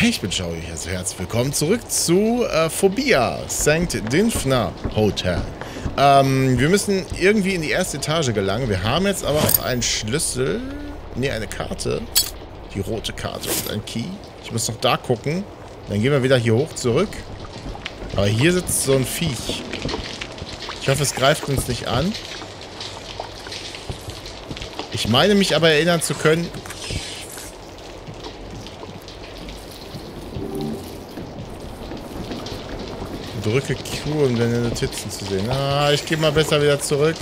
Hey, ich bin Joey, also herzlich willkommen zurück zu äh, Phobia, St. Dinfna Hotel. Ähm, wir müssen irgendwie in die erste Etage gelangen. Wir haben jetzt aber auch einen Schlüssel, ne, eine Karte, die rote Karte und ein Key. Ich muss noch da gucken. Dann gehen wir wieder hier hoch zurück. Aber hier sitzt so ein Viech. Ich hoffe, es greift uns nicht an. Ich meine mich aber erinnern zu können, Drücke Q, um deine Notizen zu sehen. Ah, ich gehe mal besser wieder zurück.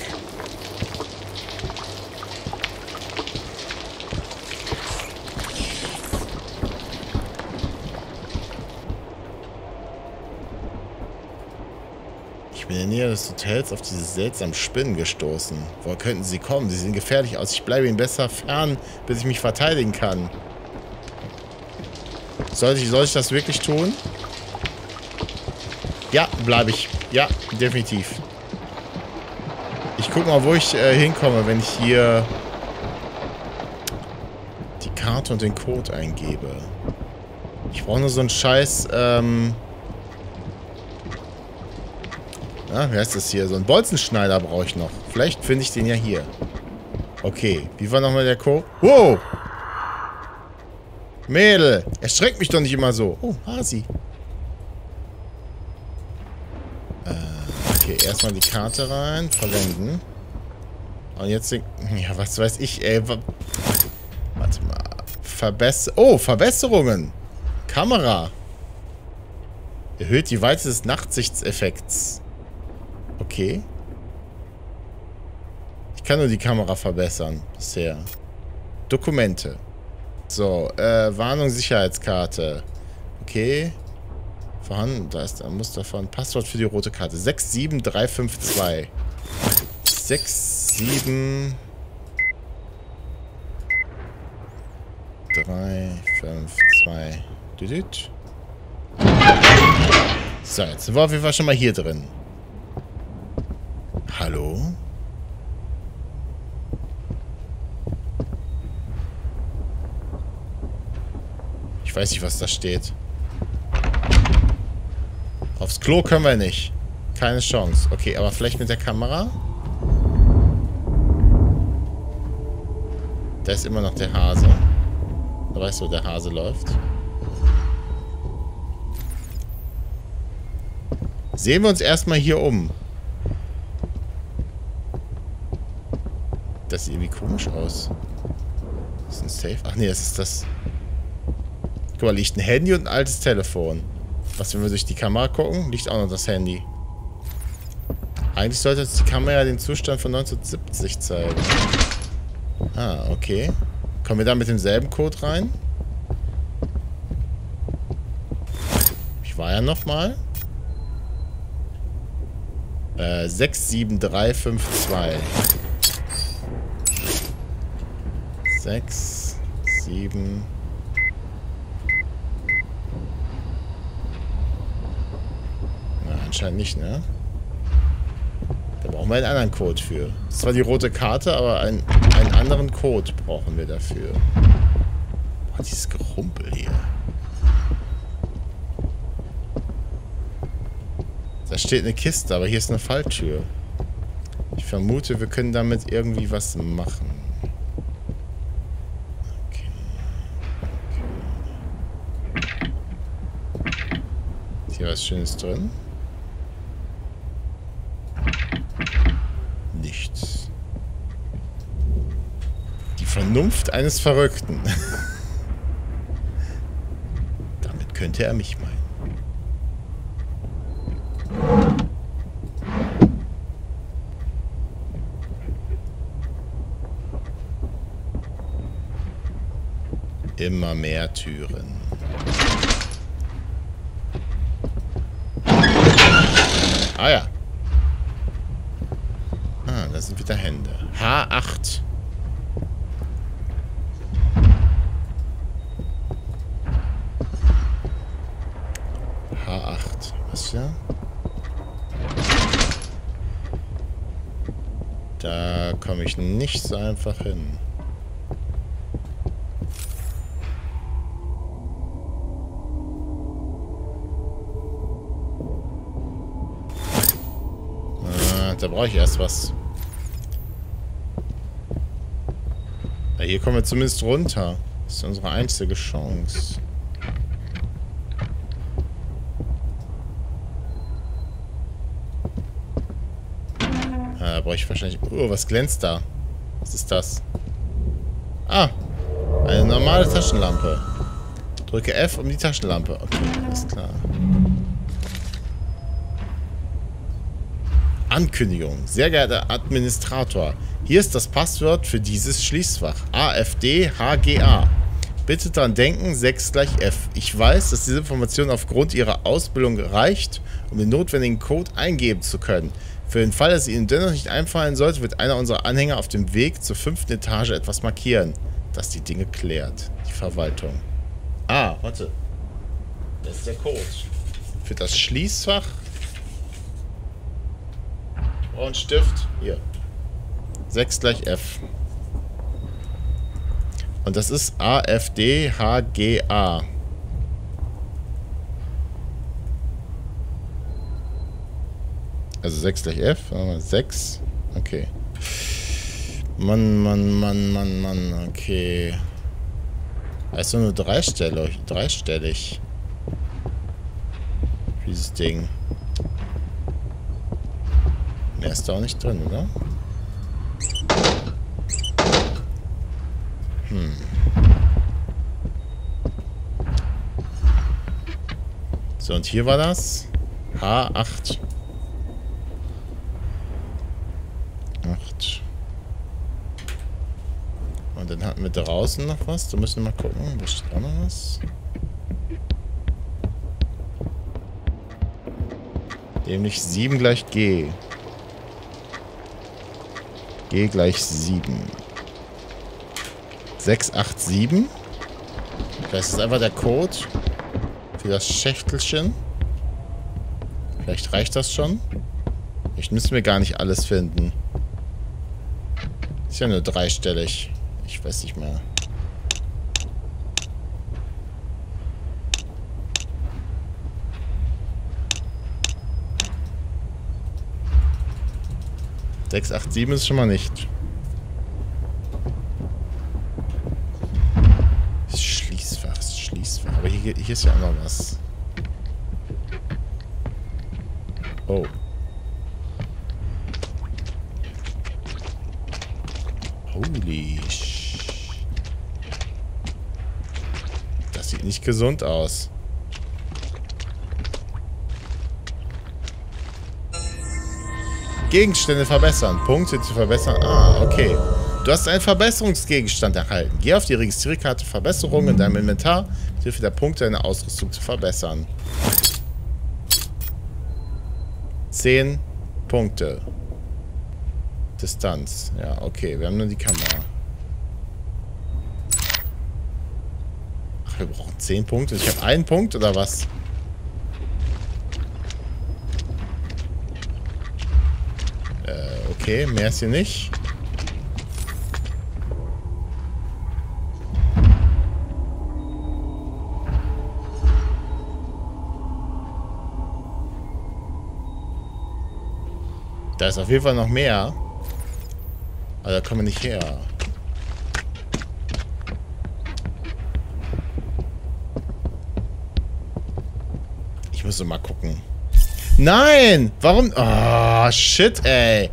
Ich bin in der Nähe des Hotels auf diese seltsamen Spinnen gestoßen. Woher könnten sie kommen? Sie sehen gefährlich aus. Ich bleibe ihnen besser fern, bis ich mich verteidigen kann. Soll ich, soll ich das wirklich tun? Ja, bleibe ich. Ja, definitiv. Ich gucke mal, wo ich äh, hinkomme, wenn ich hier die Karte und den Code eingebe. Ich brauche nur so einen scheiß, ähm... Na, wie heißt das hier? So einen Bolzenschneider brauche ich noch. Vielleicht finde ich den ja hier. Okay, wie war nochmal der Code? Wow! Mädel, erschreckt mich doch nicht immer so. Oh, Hasi. Erstmal die Karte rein, verwenden. Und jetzt. Ja, was weiß ich, ey. Warte mal. Verbesser... Oh, Verbesserungen. Kamera. Erhöht die Weite des Nachtsichteffekts. Okay. Ich kann nur die Kamera verbessern. Bisher. Dokumente. So, äh, Warnung, Sicherheitskarte. Okay vorhanden. Da ist ein Muster von Passwort für die rote Karte. 67352. 67 3, 5, 2. Düdüt. So, jetzt sind wir auf jeden Fall schon mal hier drin. Hallo? Ich weiß nicht, was da steht. Aufs Klo können wir nicht. Keine Chance. Okay, aber vielleicht mit der Kamera? Da ist immer noch der Hase. Da weißt du, wo der Hase läuft. Sehen wir uns erstmal hier um. Das sieht irgendwie komisch aus. Das ist ein Safe. Ach nee, das ist das. Guck mal, liegt ein Handy und ein altes Telefon. Was, wenn wir durch die Kamera gucken? Liegt auch noch das Handy. Eigentlich sollte jetzt die Kamera den Zustand von 1970 zeigen. Ah, okay. Kommen wir da mit demselben Code rein? Ich war ja nochmal. Äh, 67352. 6, 7, anscheinend nicht, ne? Da brauchen wir einen anderen Code für. Das ist zwar die rote Karte, aber ein, einen anderen Code brauchen wir dafür. Boah, dieses Gerumpel hier. Da steht eine Kiste, aber hier ist eine Falltür. Ich vermute, wir können damit irgendwie was machen. Okay. okay. Ist hier was Schönes drin? Vernunft eines Verrückten. Damit könnte er mich meinen. Immer mehr Türen. Ah ja. Ah, da sind wieder Hände. H8. Ja? Ne? Da komme ich nicht so einfach hin. Ah, da brauche ich erst was. Ja, hier kommen wir zumindest runter. Das ist unsere einzige Chance. Ich wahrscheinlich... Oh, was glänzt da? Was ist das? Ah, eine normale Taschenlampe. Drücke F um die Taschenlampe. Okay, alles klar. Ankündigung. Sehr geehrter Administrator, hier ist das Passwort für dieses Schließfach. AFDHGA. Bitte dran denken, 6 gleich F. Ich weiß, dass diese Information aufgrund Ihrer Ausbildung reicht, um den notwendigen Code eingeben zu können. Für den Fall, dass Ihnen dennoch nicht einfallen sollte, wird einer unserer Anhänger auf dem Weg zur fünften Etage etwas markieren, das die Dinge klärt. Die Verwaltung. Ah, warte. Das ist der Code. Für das Schließfach. Und Stift. Hier. 6 gleich F. Und das ist AFDHGA. Also 6 gleich F. 6. Okay. Mann, Mann, Mann, Mann, Mann. Okay. Also nur dreistellig. Dreistellig. Dieses Ding. Mehr ist da auch nicht drin, oder? Hm. So, und hier war das. H8. 8. Wir draußen noch was. Da müssen wir mal gucken. Da steht auch noch was. Nämlich 7 gleich G. G gleich 7. 687. Das ist einfach der Code für das Schächtelchen. Vielleicht reicht das schon. Vielleicht müssen wir gar nicht alles finden. Ist ja nur dreistellig. Ich weiß nicht mehr. Sechs, acht, sieben ist schon mal nicht. Schließfach, Schließfach. Aber hier, hier ist ja auch noch was. Oh. Holy sh... Das sieht nicht gesund aus. Gegenstände verbessern. Punkte zu verbessern. Ah, okay. Du hast einen Verbesserungsgegenstand erhalten. Geh auf die Registrierkarte Verbesserung in deinem Inventar, mit Hilfe der Punkte deine Ausrüstung zu verbessern. 10 Punkte. Distanz. Ja, okay. Wir haben nur die Kamera. 10 Punkte. Ich habe einen Punkt oder was? Äh, okay. Mehr ist hier nicht. Da ist auf jeden Fall noch mehr. Aber da kommen wir nicht her. Muss mal gucken. Nein! Warum? Oh, shit, ey.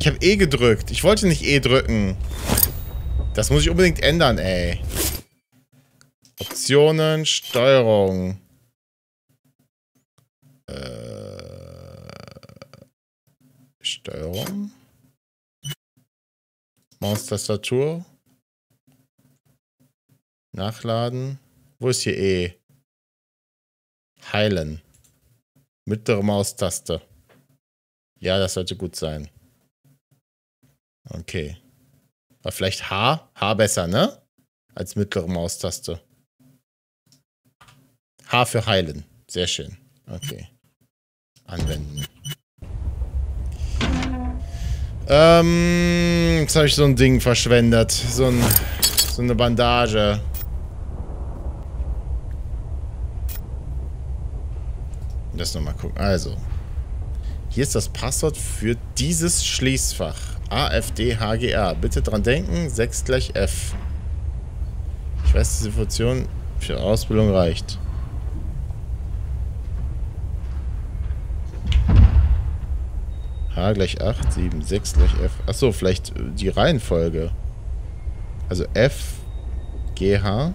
Ich habe E gedrückt. Ich wollte nicht E drücken. Das muss ich unbedingt ändern, ey. Optionen, Steuerung. Steuerung. Maustastatur. Nachladen. Wo ist hier E? Heilen. Mittlere Maustaste. Ja, das sollte gut sein. Okay. War vielleicht H? H besser, ne? Als mittlere Maustaste. H für heilen. Sehr schön. Okay. Anwenden. Ähm, jetzt habe ich so ein Ding verschwendet. So, ein, so eine Bandage. Lass nochmal gucken. Also. Hier ist das Passwort für dieses Schließfach. AFDHGA. Bitte dran denken, 6 gleich F. Ich weiß, die Situation für Ausbildung reicht. H gleich 8, 7, 6 gleich F. Achso, vielleicht die Reihenfolge. Also F, GH.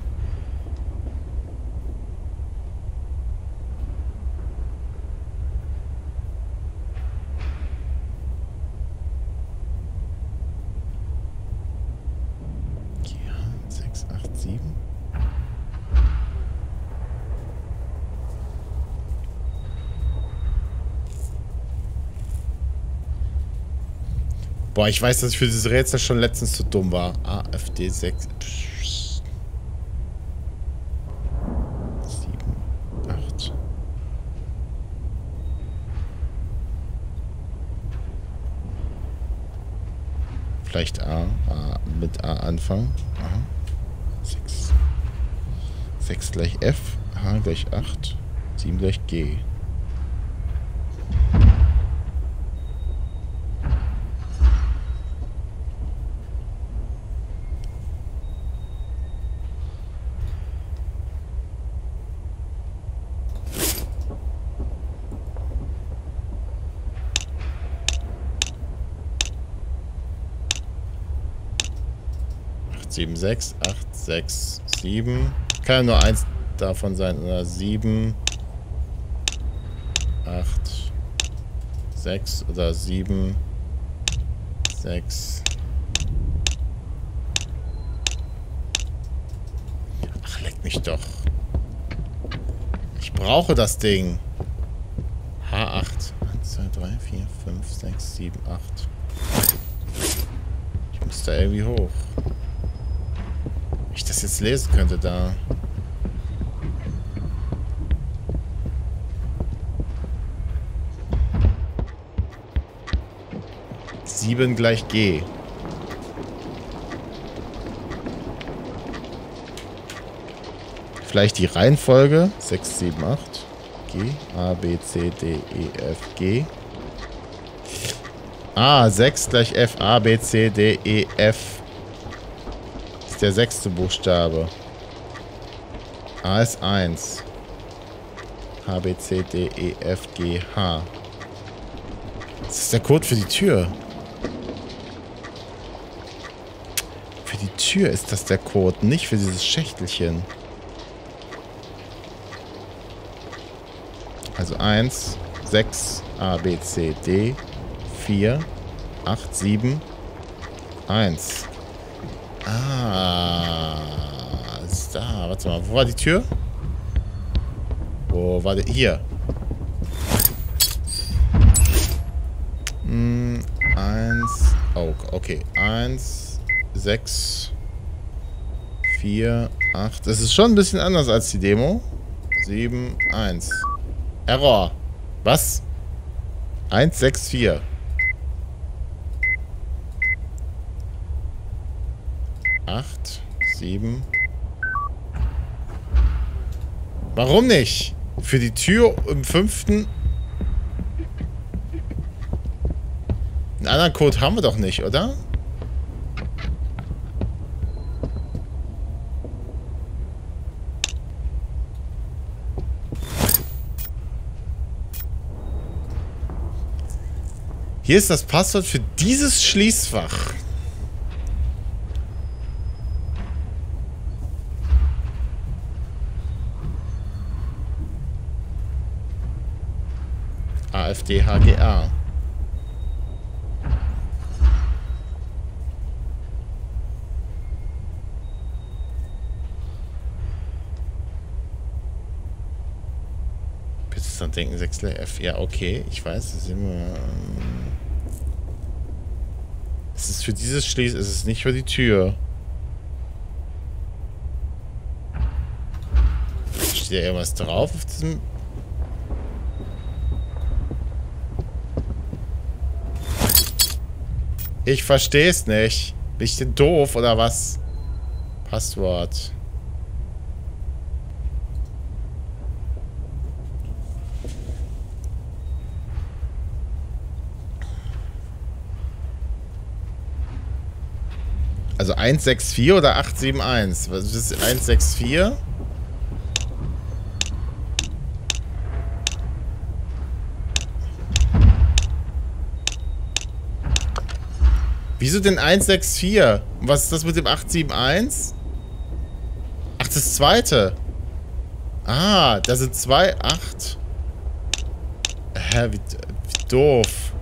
Boah, ich weiß, dass ich für dieses Rätsel schon letztens zu dumm war. AFD 6. 7, 8. Vielleicht A. A mit A anfangen. Aha. 6. 6 gleich F. H gleich 8. 7 gleich G. 7, 6, 8, 6, 7. Kann ja nur eins davon sein, oder? 7, 8, 6 oder 7, 6. Ach, leck mich doch. Ich brauche das Ding. H8. 1, 2, 3, 4, 5, 6, 7, 8. Ich muss da irgendwie hoch das jetzt lesen könnte da. Sieben gleich G. Vielleicht die Reihenfolge. 6, 7, 8. G. A, B, C, D, E, F, G. Ah, 6 gleich F, A, B, C, D, E, F, der sechste Buchstabe. A ist 1. H, B, C, D, E, F, G, H. Das ist der Code für die Tür. Für die Tür ist das der Code, nicht für dieses Schächtelchen. Also 1, 6, A, B, C, D, 4, 8, 7, 1. Ah, ist da. Warte mal, wo war die Tür? Wo war die? Hier. Hm, eins. Oh, okay. Eins, sechs, vier, acht. Das ist schon ein bisschen anders als die Demo. Sieben, eins. Error. Was? Eins, sechs, vier. 8, 7. Warum nicht? Für die Tür im fünften... Einen anderen Code haben wir doch nicht, oder? Hier ist das Passwort für dieses Schließfach. AfDHGR. Bitte dann denken, Sechsler F. Ja, okay, ich weiß, das ist immer... Ähm, es ist für dieses Schließ, es ist nicht für die Tür. Steht ja irgendwas drauf auf diesem Ich versteh's nicht. Bin ich denn doof oder was? Passwort. Also 164 oder 871? Was ist 164? Wieso denn 164? Was ist das mit dem 871? Ach, das zweite. Ah, da sind zwei. Acht. Hä, wie, wie doof.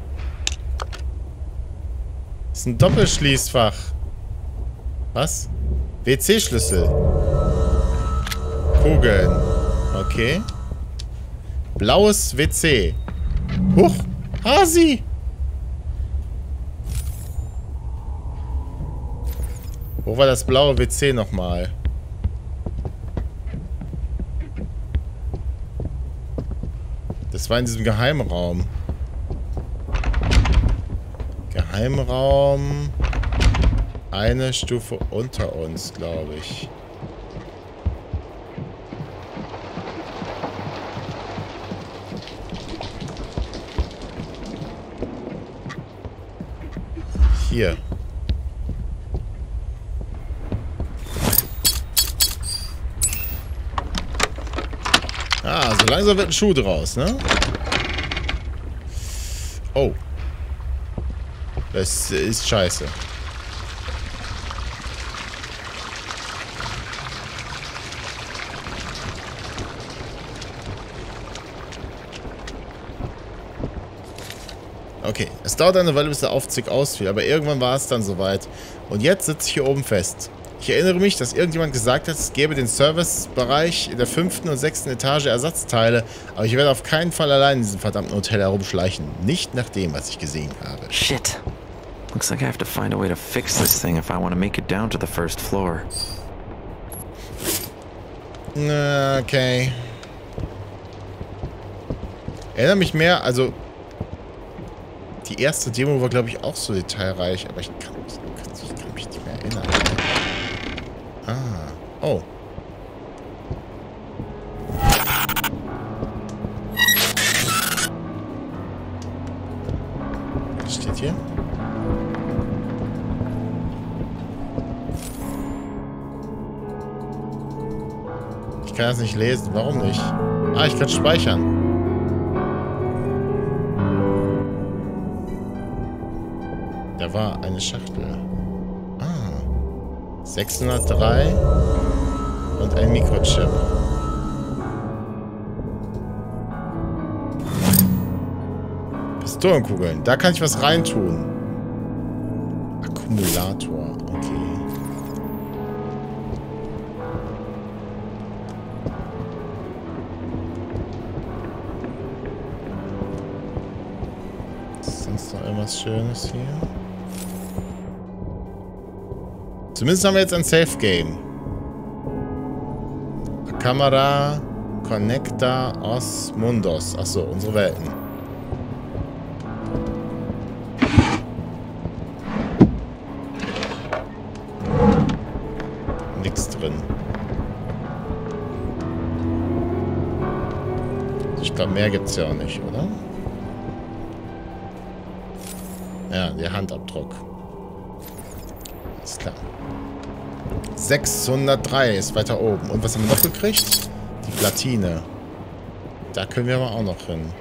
Das ist ein Doppelschließfach. Was? WC-Schlüssel. Kugeln. Okay. Blaues WC. Huch. Hasi. Wo war das blaue WC nochmal? Das war in diesem Geheimraum. Geheimraum. Eine Stufe unter uns, glaube ich. Hier. Ah, so langsam wird ein Schuh draus, ne? Oh. Das ist scheiße. Okay, es dauert eine Weile, bis der Aufzug ausfiel, aber irgendwann war es dann soweit. Und jetzt sitze ich hier oben fest. Ich erinnere mich, dass irgendjemand gesagt hat, es gäbe den Servicebereich in der fünften und sechsten Etage Ersatzteile, aber ich werde auf keinen Fall allein in diesem verdammten Hotel herumschleichen. Nicht nach dem, was ich gesehen habe. Shit. Looks like I have to find a way to fix this thing if I want to make it down to the first floor. Okay. Erinnere mich mehr, also die erste Demo war, glaube ich, auch so detailreich, aber ich kann, kann das nicht lesen. Warum nicht? Ah, ich kann speichern. Da war eine Schachtel. Ah. 603 und ein Mikrochip. Pistolenkugeln. Da kann ich was reintun. Akkumulator. Irgendwas Schönes hier? Zumindest haben wir jetzt ein Safe Game. Kamera Connecta Os Mundos. Achso, unsere Welten. Nix drin. Ich glaube, mehr gibt's ja auch nicht, oder? Handabdruck. Ist klar. 603 ist weiter oben. Und was haben wir noch gekriegt? Die Platine. Da können wir aber auch noch hin.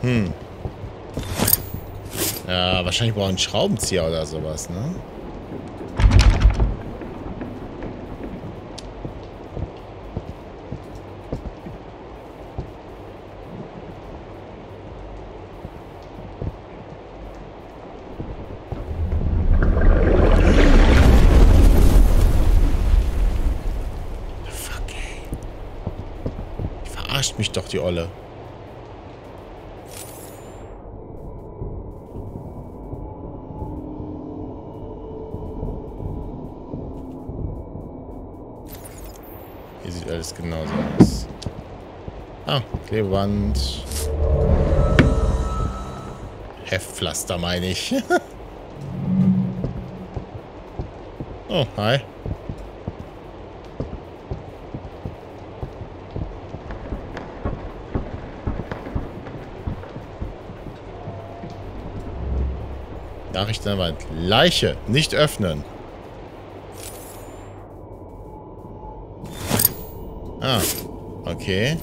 Hm. Ja, wahrscheinlich brauchen wir einen Schraubenzieher oder sowas, ne? Verarscht mich doch, die Olle. Hier sieht alles genauso aus. Ah, Klebeband. Heftpflaster meine ich. oh, hi. Nachricht an. Leiche. Nicht öffnen. Ah. Okay.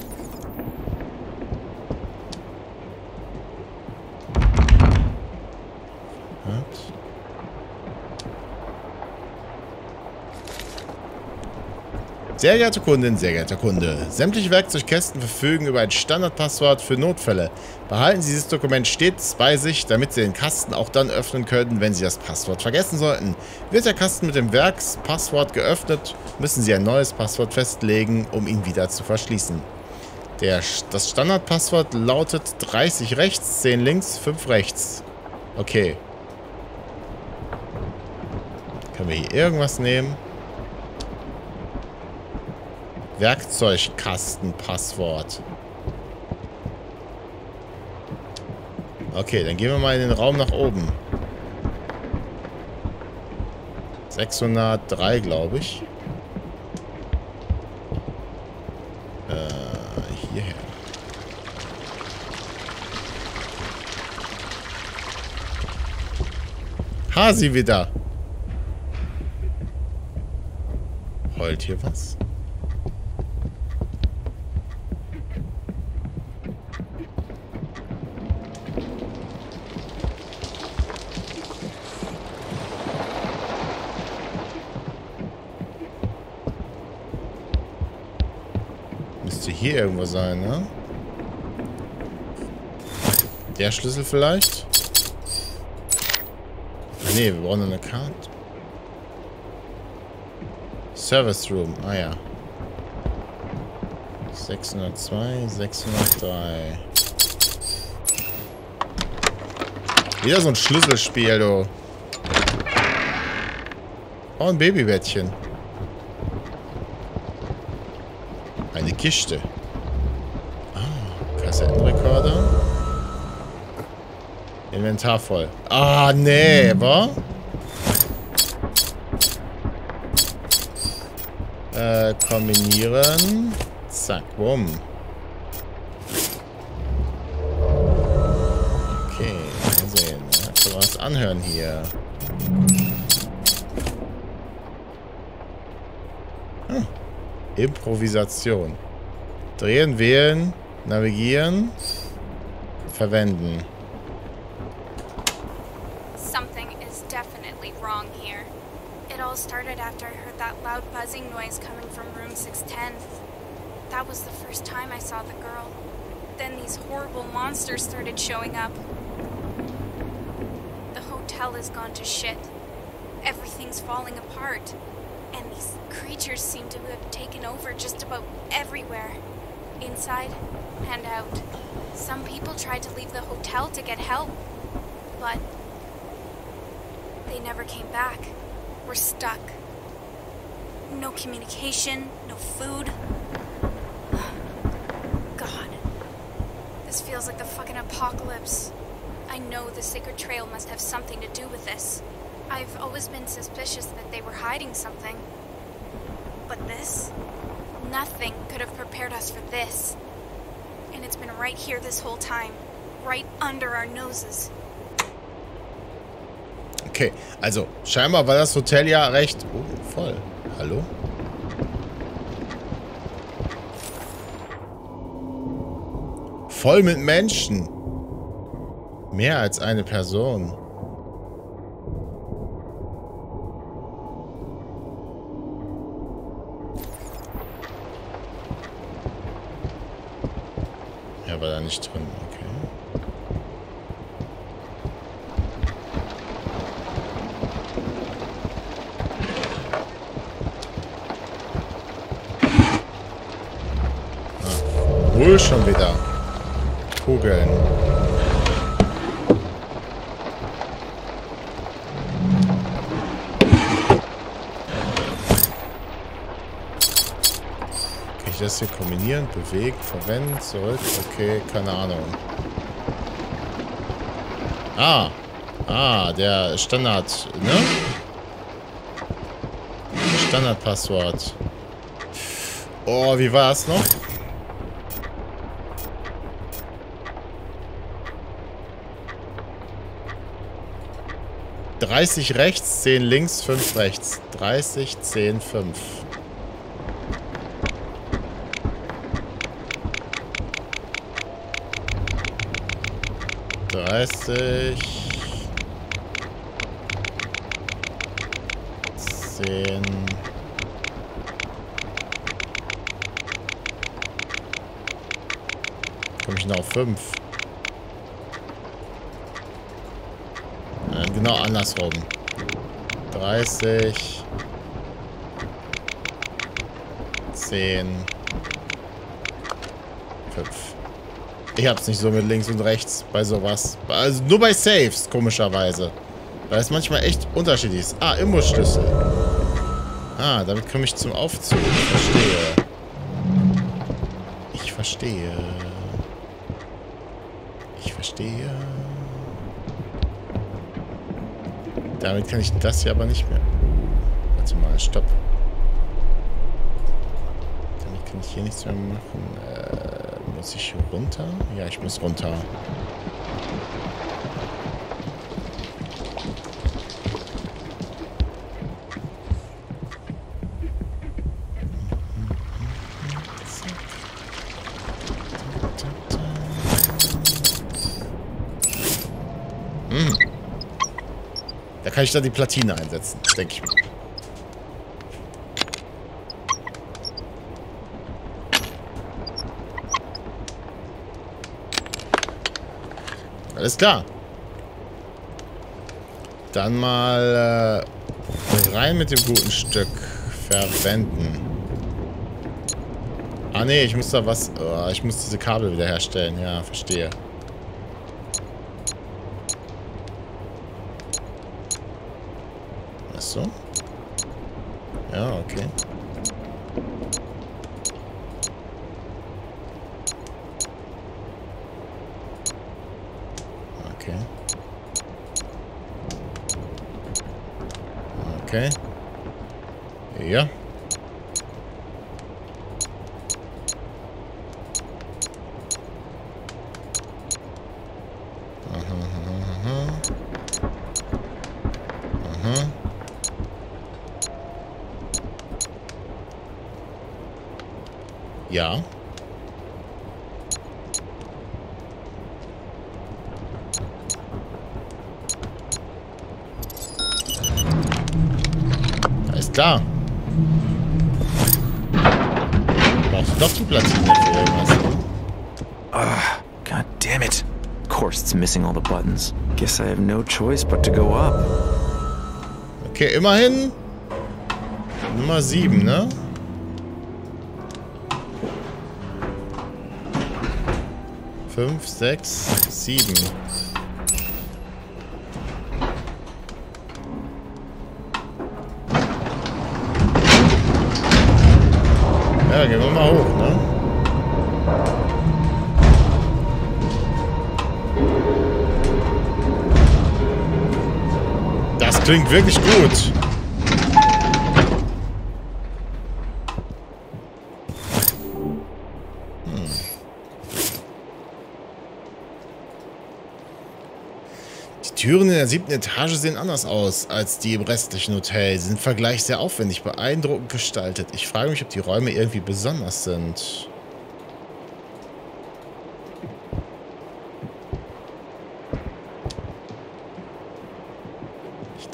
Sehr geehrte Kundin, sehr geehrter Kunde, sämtliche Werkzeugkästen verfügen über ein Standardpasswort für Notfälle. Behalten Sie dieses Dokument stets bei sich, damit Sie den Kasten auch dann öffnen können, wenn Sie das Passwort vergessen sollten. Wird der Kasten mit dem Werkspasswort geöffnet, müssen Sie ein neues Passwort festlegen, um ihn wieder zu verschließen. Der, das Standardpasswort lautet 30 rechts, 10 links, 5 rechts. Okay. Können wir hier irgendwas nehmen? Werkzeugkastenpasswort. Okay, dann gehen wir mal in den Raum nach oben. 603, glaube ich. Äh, hierher. Hasi wieder. Heult hier was? Hier irgendwo sein, ne? Der Schlüssel vielleicht? Ne, wir brauchen eine Karte. Service Room, ah ja. 602, 603. Wieder so ein Schlüsselspiel, du. Oh, ein Babybettchen. Eine Kiste. Inventar voll. Ah, nee, wa? Äh, kombinieren. Zack, bumm. Okay, mal sehen. Ja, was anhören hier. Hm. Improvisation. Drehen, wählen. Navigieren. Verwenden. Started showing up. The hotel has gone to shit. Everything's falling apart. And these creatures seem to have taken over just about everywhere. Inside and out. Some people tried to leave the hotel to get help, but they never came back. We're stuck. No communication, no food. This feels like the fucking apocalypse. I know the Sacred Trail must have something to do with this. I've always been suspicious that they were hiding something. But this? Nothing could have prepared us for this. And it's been right here this whole time. Right under our noses. Okay, also scheinbar war das Hotel ja recht oh, voll. Hallo? Voll mit Menschen. Mehr als eine Person. war da nicht drin. bisschen kombinieren, bewegt, verwendet, zurück. Okay, keine Ahnung. Ah. Ah, der Standard, ne? Standardpasswort. Oh, wie war es noch? Dreißig rechts, zehn links, 5 rechts. Dreißig, zehn, fünf. 30. 10. Ich noch auf 5? Genau andersrum. 30. 10. Ich hab's nicht so mit links und rechts bei sowas. Also nur bei Saves, komischerweise. Weil es manchmal echt unterschiedlich ist. Ah, Imbusschlüssel. Ah, damit komme ich zum Aufzug. Ich verstehe. Ich verstehe. Ich verstehe. Damit kann ich das hier aber nicht mehr. Warte mal, stopp. Damit kann ich hier nichts mehr machen. Äh, muss ich runter? Ja, ich muss runter. Hm. Da kann ich dann die Platine einsetzen, denke ich mir. Alles klar. Dann mal äh, rein mit dem guten Stück verwenden. Ah nee, ich muss da was... Oh, ich muss diese Kabel wiederherstellen. Ja, verstehe. Okay, immerhin Nummer 7, ne? Fünf, sechs, sieben. Klingt wirklich gut. Die Türen in der siebten Etage sehen anders aus als die im restlichen Hotel. Sie sind im Vergleich sehr aufwendig, beeindruckend gestaltet. Ich frage mich, ob die Räume irgendwie besonders sind.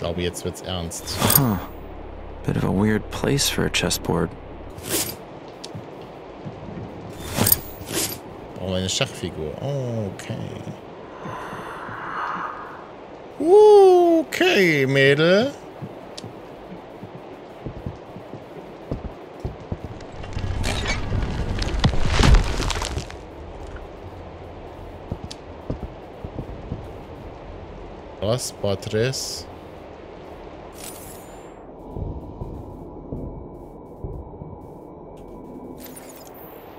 Glaube, jetzt wird's ernst. Huh. Bit of a weird place for a chessboard. Oh, eine Schachfigur. Okay. Okay, Mädel. Was? Porträts?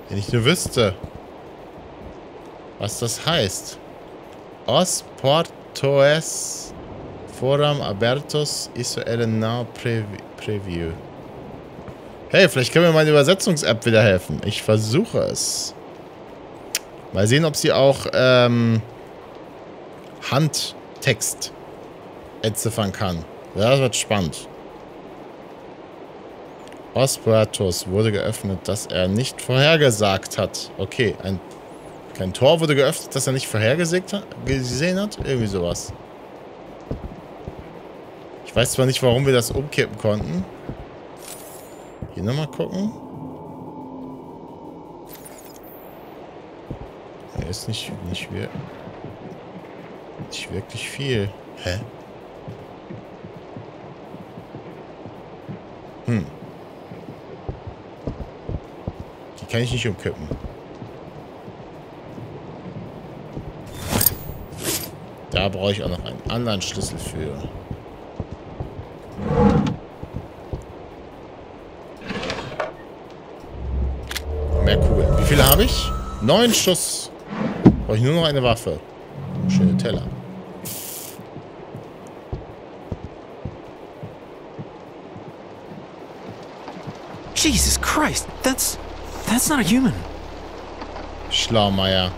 Wenn ich nur wüsste, was das heißt. Os Portoes Forum Abertos Israel Preview. Hey, vielleicht können mir meine Übersetzungs-App wieder helfen. Ich versuche es. Mal sehen, ob sie auch ähm, Handtext entziffern kann. Das wird spannend. Osperatus wurde geöffnet, das er nicht vorhergesagt hat. Okay, ein, kein Tor wurde geöffnet, das er nicht vorhergesehen hat. Irgendwie sowas. Ich weiß zwar nicht, warum wir das umkippen konnten. Hier nochmal gucken. Hier ist nicht, nicht, nicht wirklich viel. Hä? Kann ich nicht umkippen. Da brauche ich auch noch einen anderen Schlüssel für. Mehr cool. Wie viele habe ich? Neun Schuss. Brauche ich nur noch eine Waffe. Schöne Teller. Jesus Christ, that's that's not a human. Schlaumeier.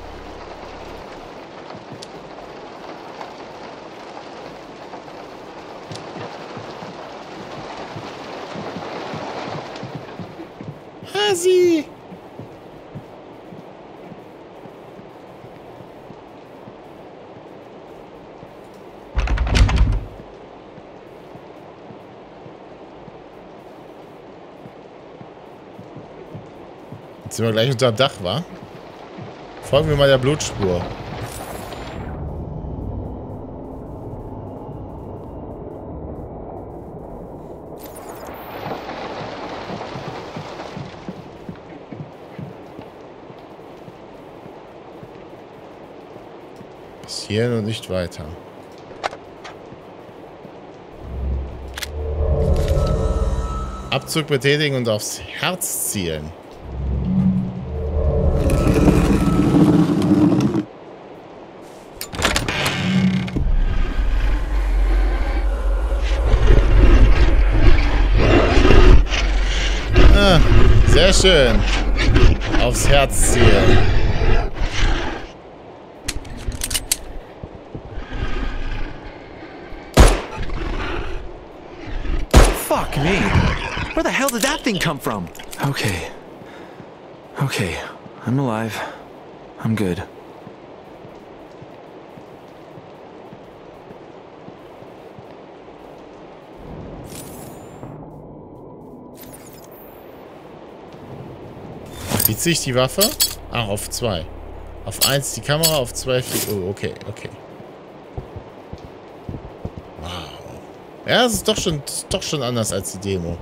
Hasi! Sind wir gleich unter dem Dach, wa? Folgen wir mal der Blutspur. Bis hierhin und nicht weiter. Abzug betätigen und aufs Herz zielen. Schön. Aufs Herz zielen. Fuck me. Where the hell did that thing come from? Okay. Okay. I'm alive. I'm good. Wie ziehe ich die Waffe? Ach, auf zwei. Auf eins die Kamera, auf zwei fliegt... Oh, okay, okay. Wow. Ja, es ist doch schon, doch schon anders als die Demo.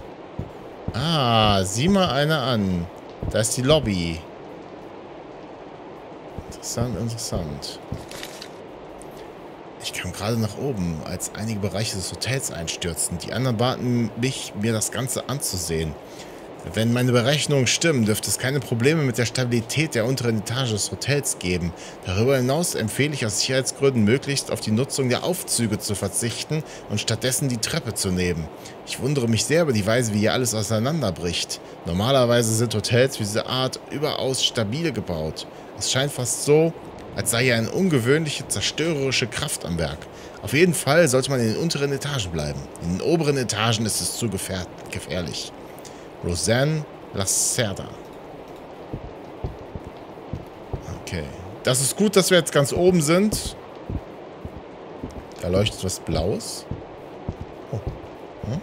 Ah, sieh mal eine an. Da ist die Lobby. Interessant, interessant. Ich kam gerade nach oben, als einige Bereiche des Hotels einstürzten. Die anderen baten mich, mir das Ganze anzusehen. Wenn meine Berechnungen stimmen, dürfte es keine Probleme mit der Stabilität der unteren Etage des Hotels geben. Darüber hinaus empfehle ich aus Sicherheitsgründen möglichst auf die Nutzung der Aufzüge zu verzichten und stattdessen die Treppe zu nehmen. Ich wundere mich sehr über die Weise, wie hier alles auseinanderbricht. Normalerweise sind Hotels wie diese Art überaus stabil gebaut. Es scheint fast so, als sei hier eine ungewöhnliche, zerstörerische Kraft am Werk. Auf jeden Fall sollte man in den unteren Etagen bleiben. In den oberen Etagen ist es zu gefährlich. Roseanne Lacerda. Okay. Das ist gut, dass wir jetzt ganz oben sind. Da leuchtet was Blaues. Oh. Hm?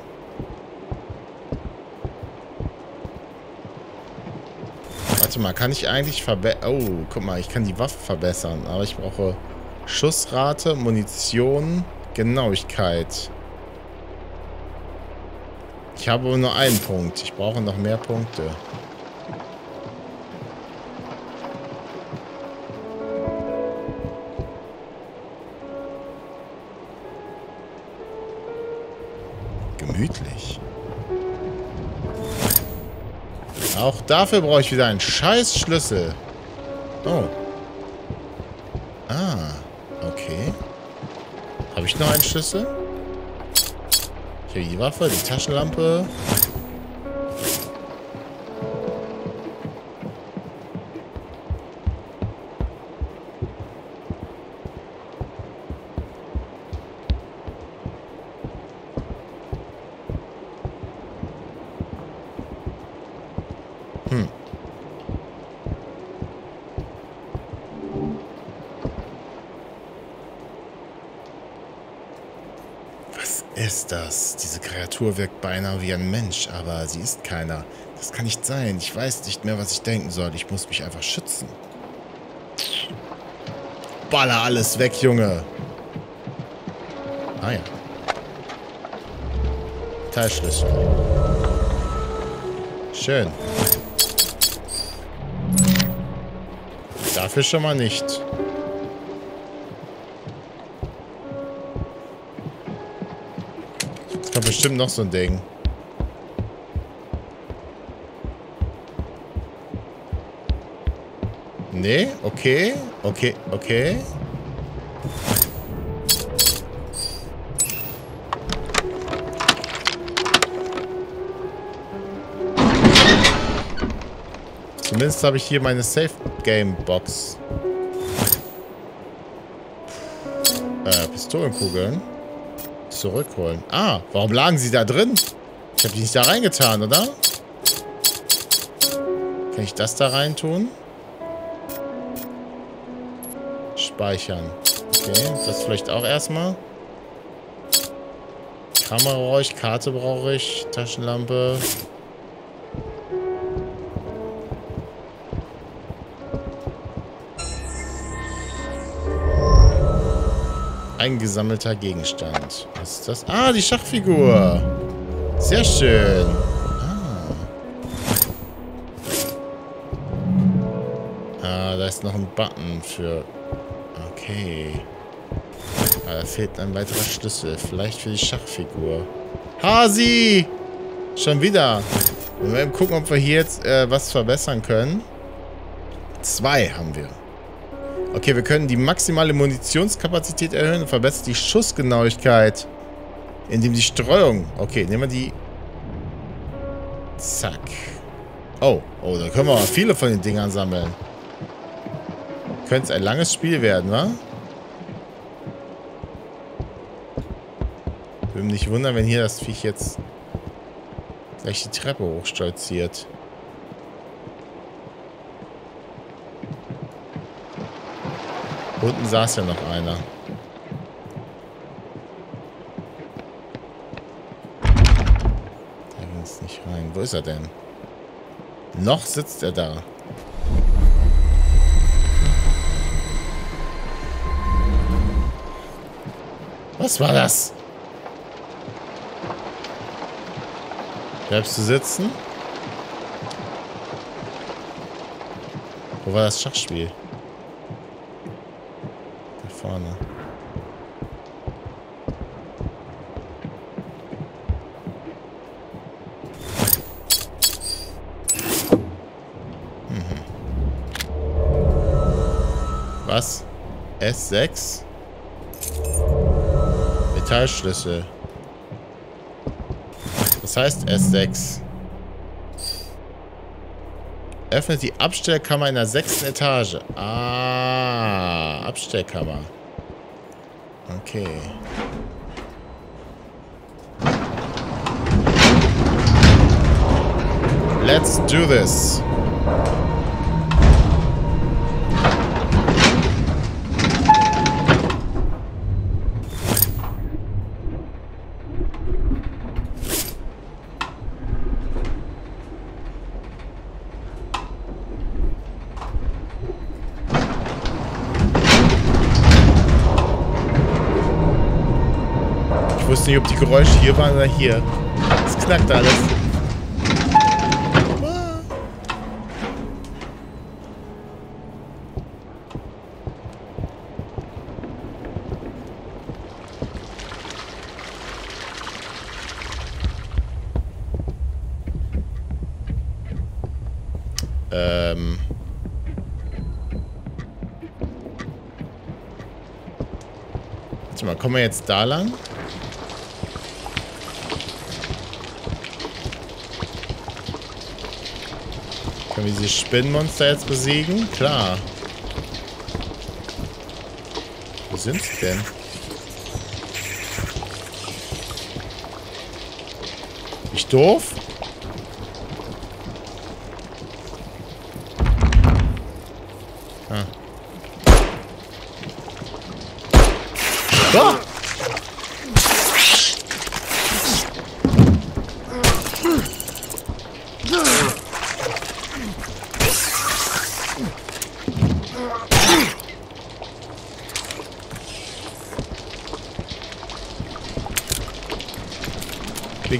Warte mal, kann ich eigentlich verbessern... Oh, guck mal, ich kann die Waffe verbessern. Aber ich brauche Schussrate, Munition, Genauigkeit. Ich habe nur einen Punkt. Ich brauche noch mehr Punkte. Gemütlich. Auch dafür brauche ich wieder einen scheiß Schlüssel. Oh. Ah, okay. Habe ich noch einen Schlüssel? Hier die Waffe, die Taschenlampe. Kreatur wirkt beinahe wie ein Mensch, aber sie ist keiner. Das kann nicht sein. Ich weiß nicht mehr, was ich denken soll. Ich muss mich einfach schützen. Baller alles weg, Junge. Ah ja. Teilschlüssel. Schön. Dafür schon mal nicht. Bestimmt noch so ein Ding. Nee, okay, okay, okay. Zumindest habe ich hier meine Safe-Game-Box. Äh, Pistolenkugeln. Zurückholen. Ah, warum lagen sie da drin? Ich habe die nicht da reingetan, oder? Kann ich das da rein tun? Speichern. Okay, das vielleicht auch erstmal. Kamera brauche ich, Karte brauche ich, Taschenlampe. Eingesammelter Gegenstand. Was ist das? Ah, die Schachfigur. Sehr schön. Ah. Ah, da ist noch ein Button für... Okay. Ah, da fehlt ein weiterer Schlüssel. Vielleicht für die Schachfigur. Hasi! Schon wieder. Wir werden gucken, ob wir hier jetzt äh, was verbessern können. Zwei haben wir. Okay, wir können die maximale Munitionskapazität erhöhen und verbessern die Schussgenauigkeit. Indem die Streuung... Okay, nehmen wir die... Zack. Oh, oh, da können wir viele von den Dingern sammeln. Könnte ein langes Spiel werden, wa? Würde mich nicht wundern, wenn hier das Viech jetzt gleich die Treppe hochstolziert. Unten saß ja noch einer. Da ging es nicht rein. Wo ist er denn? Noch sitzt er da. Was war das? Bleibst du sitzen? Wo war das Schachspiel? S6? Metallschlüssel. Das heißt S6. Öffnet die Abstellkammer in der sechsten Etage. Ah, Abstellkammer. Okay. Let's do this. Nicht, ob die Geräusche hier waren oder hier. Es knackt alles. Ähm... Kommen wir jetzt da lang? Können wir diese Spinnenmonster jetzt besiegen? Klar. Wo sind sie denn? Ich doof?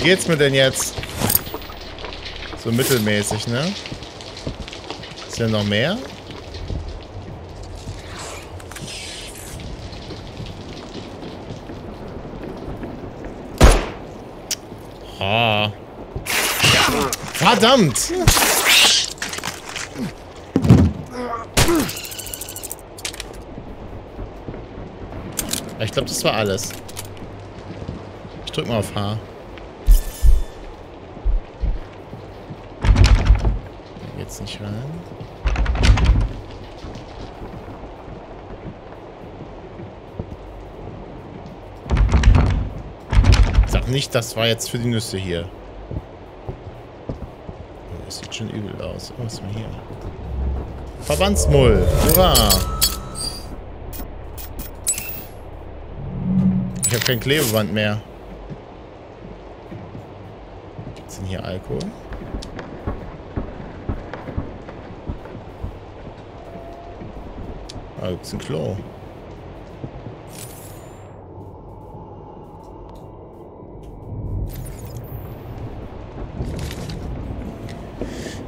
Geht's mir denn jetzt? So mittelmäßig, ne? Ist ja noch mehr? Ah. Verdammt! Ich glaube, das war alles. Ich drück mal auf H. Geht's nicht rein. Sag nicht, das war jetzt für die Nüsse hier. Oh, das sieht schon übel aus. Oh, was ist denn hier? Verbandsmull. Hurra! Ich habe kein Klebeband mehr. Gibt's denn hier Alkohol? Ah, gibt's ein Klo.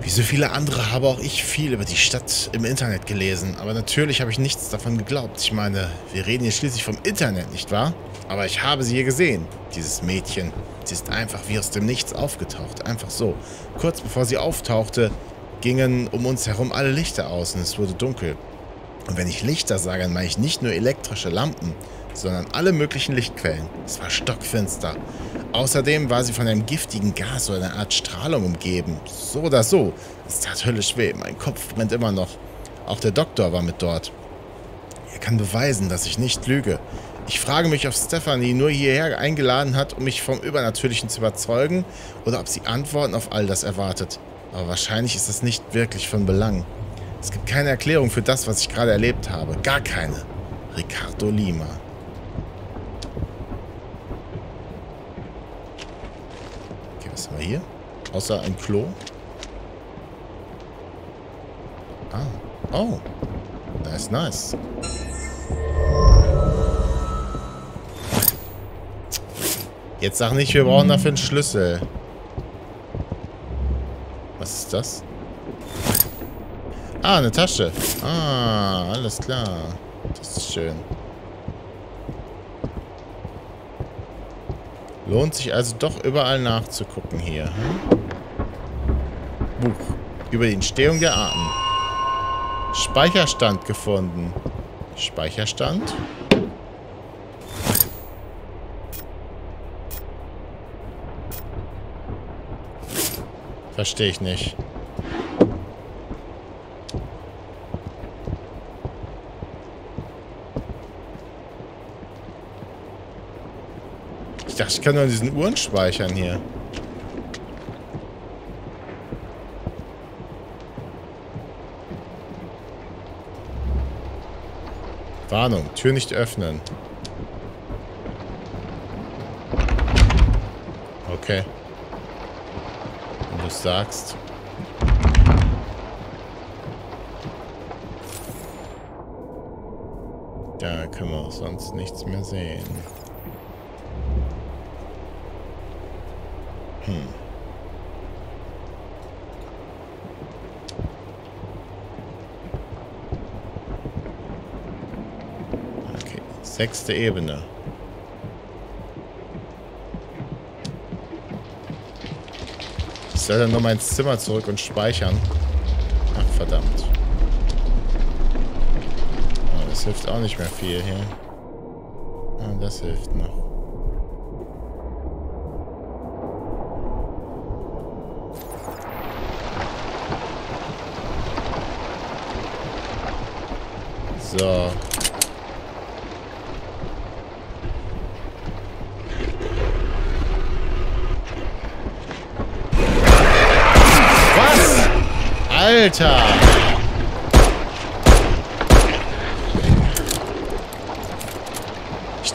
Wie so viele andere habe auch ich viel über die Stadt im Internet gelesen. Aber natürlich habe ich nichts davon geglaubt. Ich meine, wir reden hier schließlich vom Internet, nicht wahr? Aber ich habe sie hier gesehen, dieses Mädchen. Sie ist einfach wie aus dem Nichts aufgetaucht. Einfach so. Kurz bevor sie auftauchte, gingen um uns herum alle Lichter aus und es wurde dunkel. Und wenn ich Lichter sage, dann meine ich nicht nur elektrische Lampen, sondern alle möglichen Lichtquellen. Es war stockfinster. Außerdem war sie von einem giftigen Gas oder einer Art Strahlung umgeben. So oder so. Es tat höllisch weh. Mein Kopf brennt immer noch. Auch der Doktor war mit dort. Er kann beweisen, dass ich nicht lüge. Ich frage mich, ob Stephanie nur hierher eingeladen hat, um mich vom Übernatürlichen zu überzeugen, oder ob sie Antworten auf all das erwartet. Aber wahrscheinlich ist es nicht wirklich von Belang. Es gibt keine Erklärung für das, was ich gerade erlebt habe. Gar keine. Ricardo Lima. Okay, was haben wir hier? Außer ein Klo. Ah. Oh. Nice, nice. Jetzt sag nicht, wir brauchen dafür einen Schlüssel. Was ist das? Ah, eine Tasche. Ah, alles klar. Das ist schön. Lohnt sich also doch überall nachzugucken hier. Hm? Buch. Über die Entstehung der Arten. Speicherstand gefunden. Speicherstand? Verstehe ich nicht. Dachte, ich kann nur diesen Uhren speichern hier. Warnung, Tür nicht öffnen. Okay. Wenn du es sagst. Da können wir auch sonst nichts mehr sehen. Sechste Ebene. Ich soll dann nochmal ins Zimmer zurück und speichern. Ach, verdammt. Oh, das hilft auch nicht mehr viel hier. Ah, das hilft noch.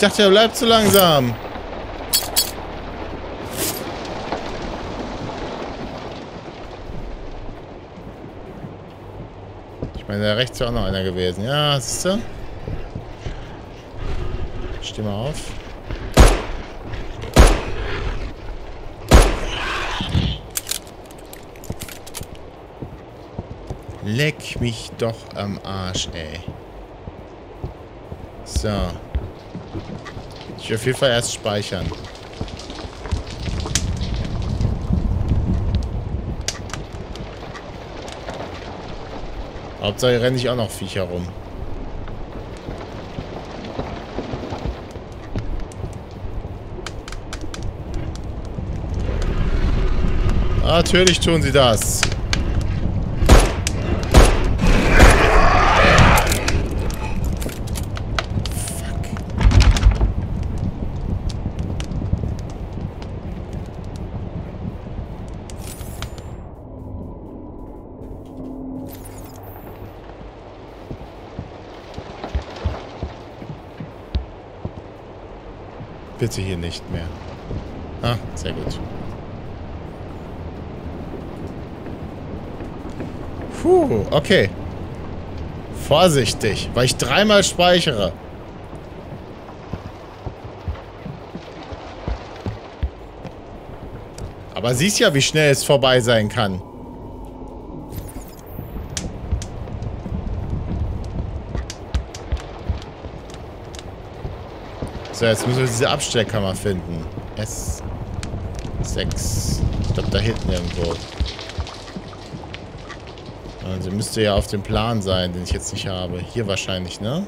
dachte, er bleibt zu langsam. Ich meine, da rechts wäre auch noch einer gewesen. Ja, siehst du? Stimme auf. Leck mich doch am Arsch, ey. So. Ich will auf jeden Fall erst speichern. Hauptsache renne ich auch noch Viecher rum. Natürlich tun sie das. Bitte hier nicht mehr. Ah, sehr gut. Puh, okay. Vorsichtig, weil ich dreimal speichere. Aber siehst ja, wie schnell es vorbei sein kann. So, jetzt müssen wir diese Abstellkammer finden. S6. Ich glaube, da hinten irgendwo. Also müsste ja auf dem Plan sein, den ich jetzt nicht habe. Hier wahrscheinlich, ne?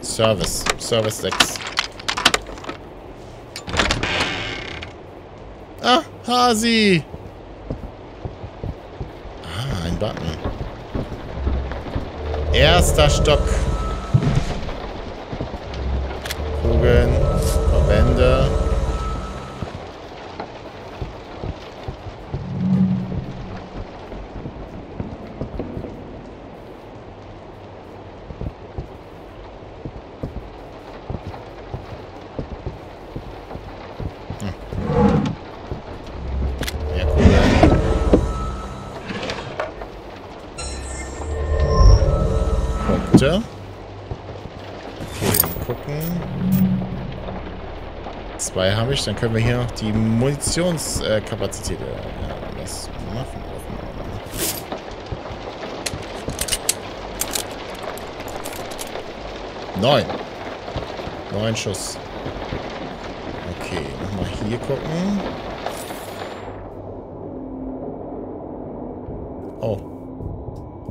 Service. Service 6. Ah, Hasi! Ah, ein Button. Erster Stock. Punkte. Okay, mal gucken. Zwei habe ich, dann können wir hier noch die Munitionskapazität äh, ja, das machen. Neun. Neun Schuss. Okay, nochmal hier gucken. Oh.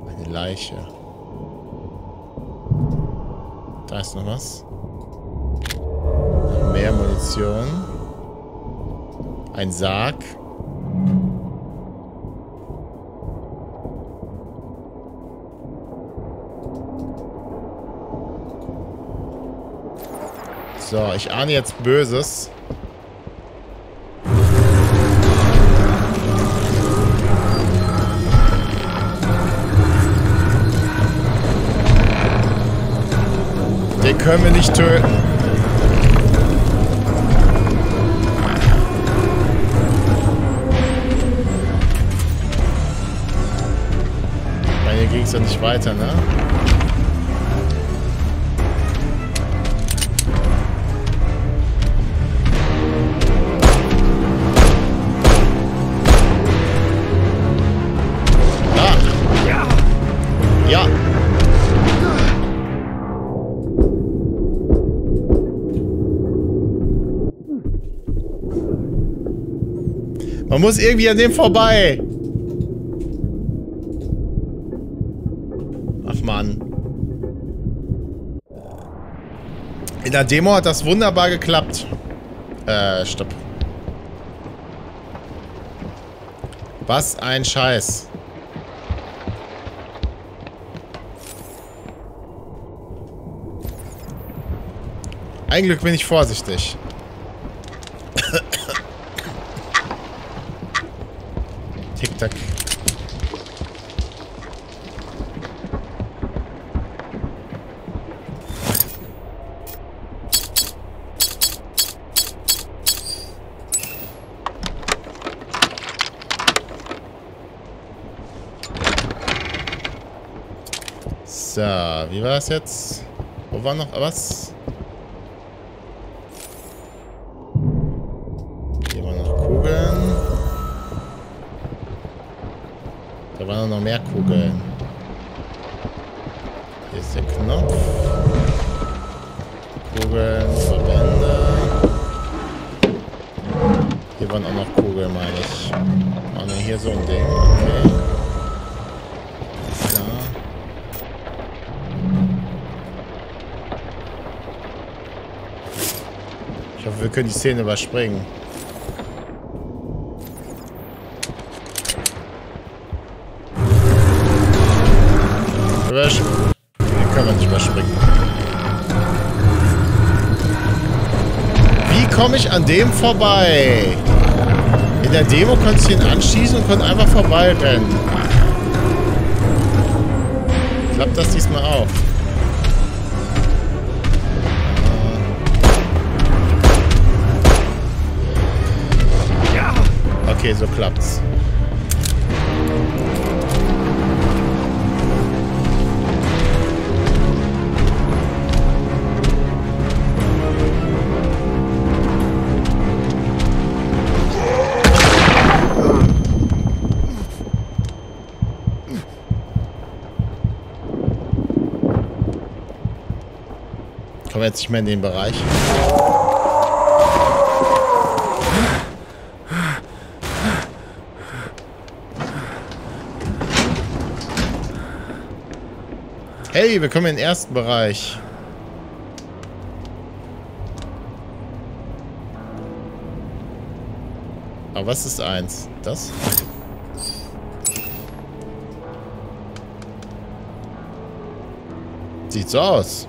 Eine Leiche. Da ist noch was. Mehr Munition. Ein Sarg. So, ich ahne jetzt Böses. Können wir nicht töten. Weil hier ging es ja nicht weiter, ne? Muss irgendwie an dem vorbei. Ach man. In der Demo hat das wunderbar geklappt. Äh, stopp. Was ein Scheiß. Ein Glück bin ich vorsichtig. Tick-Tack. So, wie war das jetzt? Wo war noch was? Mehr Kugeln. Hier ist der Knopf. Kugeln, Verbände. Hier waren auch noch Kugeln, meine ich. Oh ne, hier so ein Ding. Okay. Da. Ich hoffe, wir können die Szene überspringen. Ich an dem vorbei? In der Demo konntest du ihn anschießen und konnte einfach vorbeirennen. Klappt das diesmal auch? Okay, so klappt's. Kommen wir jetzt nicht mehr in den Bereich. Hey, wir kommen in den ersten Bereich. Aber was ist eins? Das? Sieht so aus.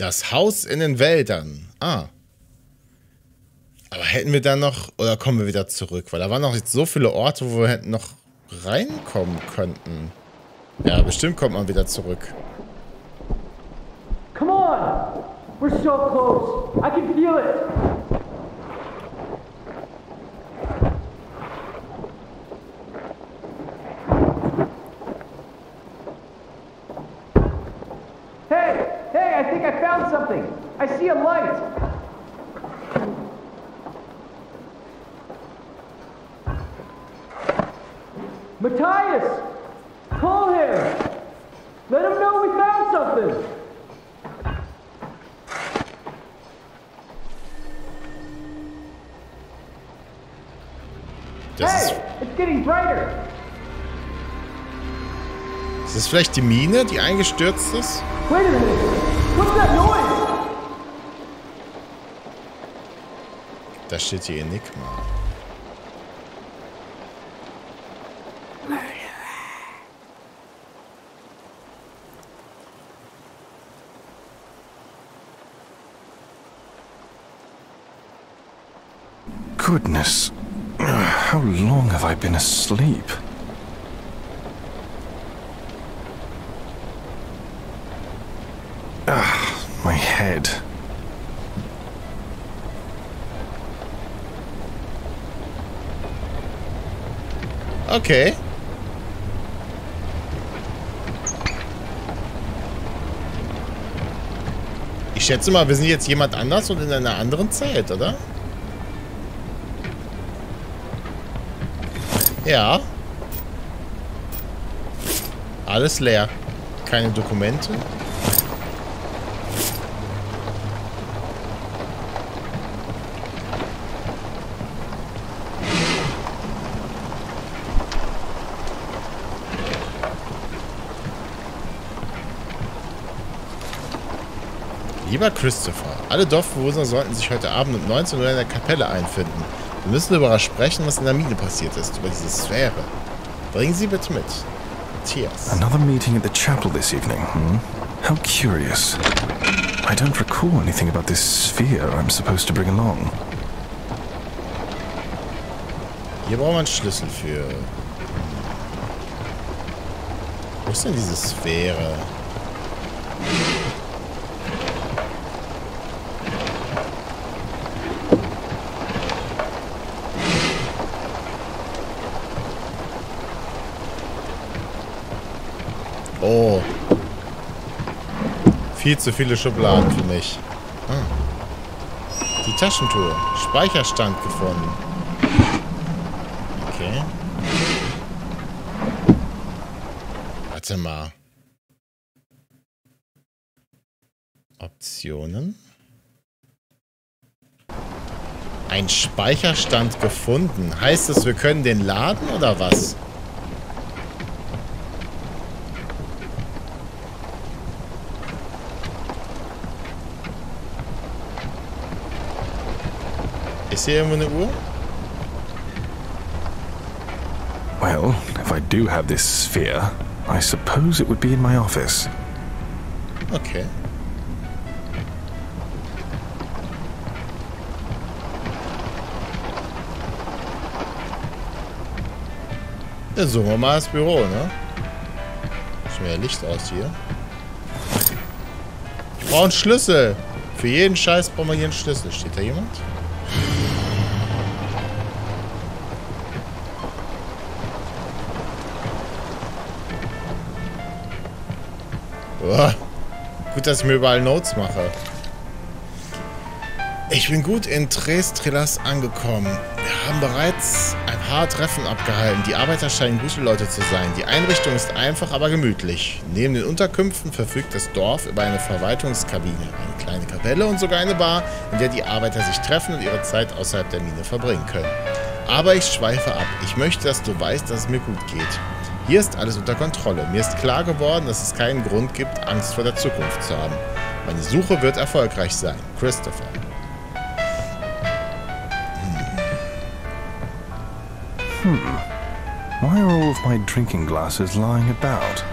Das Haus in den Wäldern. Ah. Aber hätten wir dann noch, oder kommen wir wieder zurück? Weil da waren noch jetzt so viele Orte, wo wir hätten noch reinkommen könnten. Ja, bestimmt kommt man wieder zurück. Come on! We're so close. I can feel it. Vielleicht die Mine, die eingestürzt ist? Wait a minute! What's that noise? Da steht hier Enigma. Goodness. How long have I been asleep? Ah, my head. Okay. Ich schätze mal, wir sind jetzt jemand anders und in einer anderen Zeit, oder? Ja. Alles leer. Keine Dokumente. Lieber Christopher, alle Dorfbewohner sollten sich heute Abend um 19 Uhr in der Kapelle einfinden. Wir müssen darüber sprechen, was in der Mine passiert ist, über diese Sphäre. Bringen Sie bitte mit. Matthias. Another meeting at the chapel this evening, hmm? How curious. I don't recall anything about this sphere I'm supposed to bring along. Hier brauchen wir einen Schlüssel für. Wo ist denn diese Sphäre? Oh. Viel zu viele Schubladen für mich. Hm. Taschentuch. Speicherstand gefunden. Okay. Warte mal. Optionen. Ein Speicherstand gefunden. Heißt das, wir können den laden oder was? Ist hier irgendwo eine Uhr? Well, if I do have this sphere, I suppose it would be in my office. Okay. Dann suchen wir mal das Büro, ne? Ist mir ja Licht aus hier. Ich brauche einen Schlüssel. Für jeden Scheiß brauchen wir hier einen Schlüssel. Steht da jemand? Uah. Gut, dass ich mir überall Notes mache. Ich bin gut in Tres Trelas angekommen. Wir haben bereits ein paar Treffen abgehalten. Die Arbeiter scheinen gute Leute zu sein. Die Einrichtung ist einfach, aber gemütlich. Neben den Unterkünften verfügt das Dorf über eine Verwaltungskabine, eine kleine Kapelle und sogar eine Bar, in der die Arbeiter sich treffen und ihre Zeit außerhalb der Mine verbringen können. Aber ich schweife ab. Ich möchte, dass du weißt, dass es mir gut geht. Hier ist alles unter Kontrolle. Mir ist klar geworden, dass es keinen Grund gibt, Angst vor der Zukunft zu haben. Meine Suche wird erfolgreich sein. Christopher. Why are all of my drinking glasses lying about?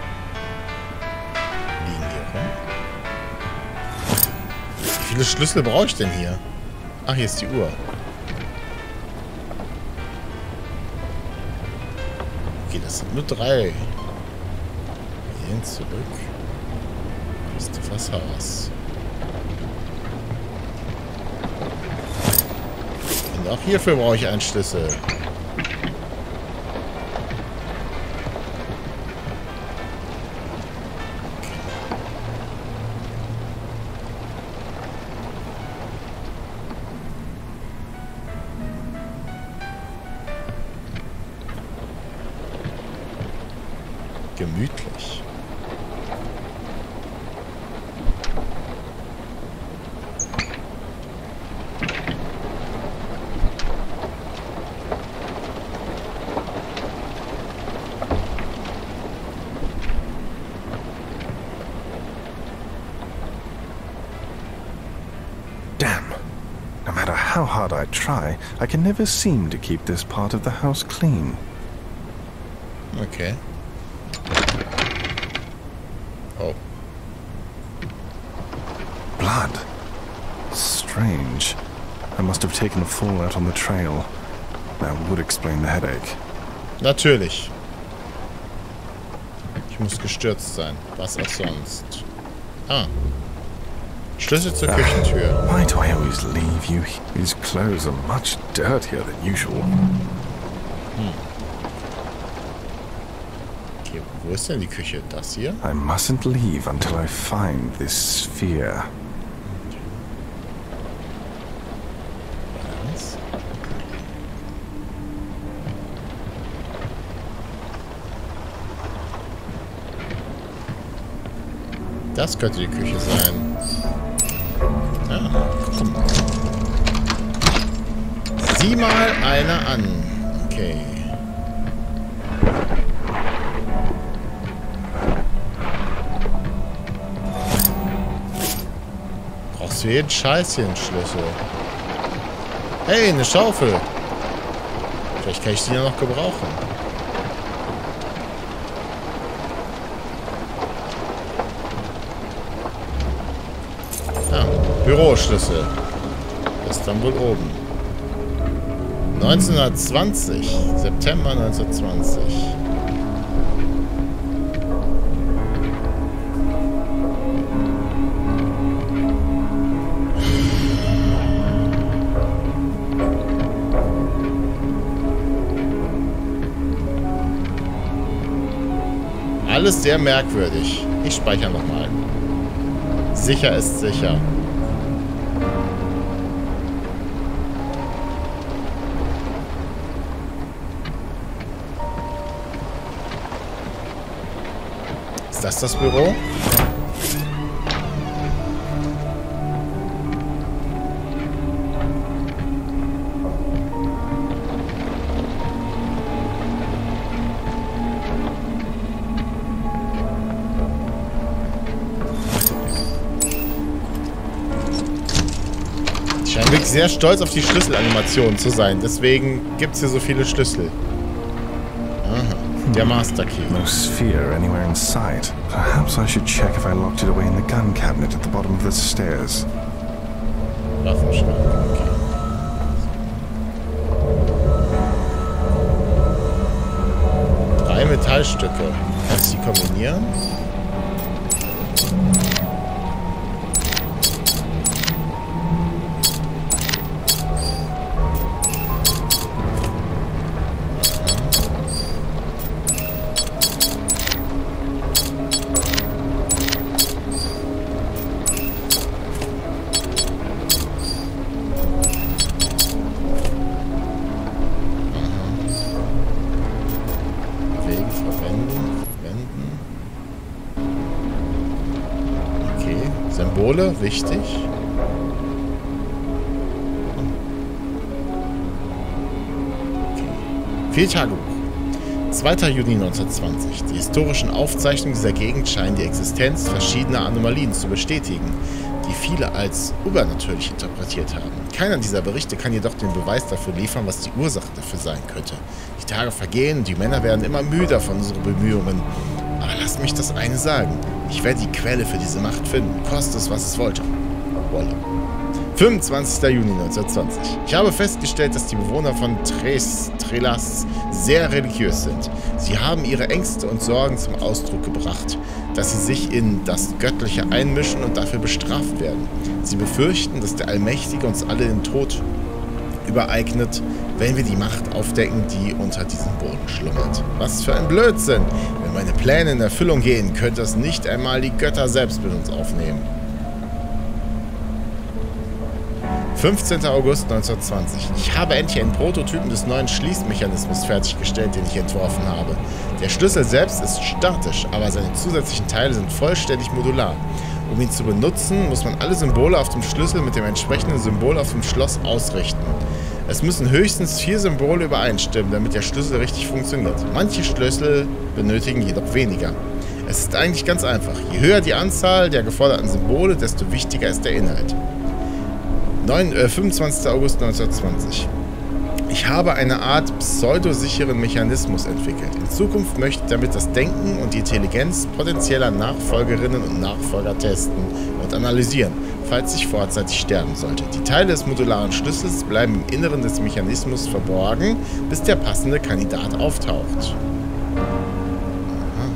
Liegen hier rum. Wie viele Schlüssel brauche ich denn hier? Ach, hier ist die Uhr. Das sind nur drei. Wir gehen zurück. Christophers Haus. Und auch hierfür brauche ich einen Schlüssel. How hard I try, I can never seem to keep this part of the house clean. Okay. Oh. Blood. Strange. I must have taken a fall out on the trail. That would explain the headache. Natürlich. Ich muss gestürzt sein. Was auch sonst. Ah. Schlüssel zur Küchentür. Why do I always leave you? he- These clothes are much dirtier than usual. Hmm. Okay, wo ist denn die Küche? Das hier? I mustn't leave until I find this sphere. Das könnte die Küche sein. Sieh mal einer an. Okay. Brauchst du jeden Scheiß hier einen Schlüssel? Hey, eine Schaufel. Vielleicht kann ich die ja noch gebrauchen. Ah, Büroschlüssel. Das ist dann wohl oben. 1920. September 1920. Alles sehr merkwürdig. Ich speichere nochmal. Sicher ist sicher. Das das Büro? Ich scheine wirklich sehr stolz auf die Schlüsselanimation zu sein. Deswegen gibt es hier so viele Schlüssel. Der Master Key. No sphere anywhere in sight. Perhaps I should check if I locked it away in the gun cabinet at the bottom of the stairs. Waffenschrank. Okay. Drei Metallstücke. Kannst du die kombinieren? Fehltagebuch. 2. Juni 1920. Die historischen Aufzeichnungen dieser Gegend scheinen die Existenz verschiedener Anomalien zu bestätigen, die viele als übernatürlich interpretiert haben. Keiner dieser Berichte kann jedoch den Beweis dafür liefern, was die Ursache dafür sein könnte. Die Tage vergehen und die Männer werden immer müder von unseren Bemühungen. Aber lasst mich das eine sagen. Ich werde die Quelle für diese Macht finden, koste es, was es wollte. Wolle. 25. Juni 1920. Ich habe festgestellt, dass die Bewohner von Tres, Trelas sehr religiös sind. Sie haben ihre Ängste und Sorgen zum Ausdruck gebracht, dass sie sich in das Göttliche einmischen und dafür bestraft werden. Sie befürchten, dass der Allmächtige uns alle den Tod übereignet, wenn wir die Macht aufdecken, die unter diesem Boden schlummert. Was für ein Blödsinn! Wenn meine Pläne in Erfüllung gehen, könnte es nicht einmal die Götter selbst mit uns aufnehmen. 15. August 1920. Ich habe endlich einen Prototypen des neuen Schließmechanismus fertiggestellt, den ich entworfen habe. Der Schlüssel selbst ist statisch, aber seine zusätzlichen Teile sind vollständig modular. Um ihn zu benutzen, muss man alle Symbole auf dem Schlüssel mit dem entsprechenden Symbol auf dem Schloss ausrichten. Es müssen höchstens vier Symbole übereinstimmen, damit der Schlüssel richtig funktioniert. Manche Schlüssel benötigen jedoch weniger. Es ist eigentlich ganz einfach. Je höher die Anzahl der geforderten Symbole, desto wichtiger ist der Inhalt. 9, äh, 25. August 1920. Ich habe eine Art pseudosicheren Mechanismus entwickelt. In Zukunft möchte ich damit das Denken und die Intelligenz potenzieller Nachfolgerinnen und Nachfolger testen und analysieren, falls ich vorzeitig sterben sollte. Die Teile des modularen Schlüssels bleiben im Inneren des Mechanismus verborgen, bis der passende Kandidat auftaucht. Aha.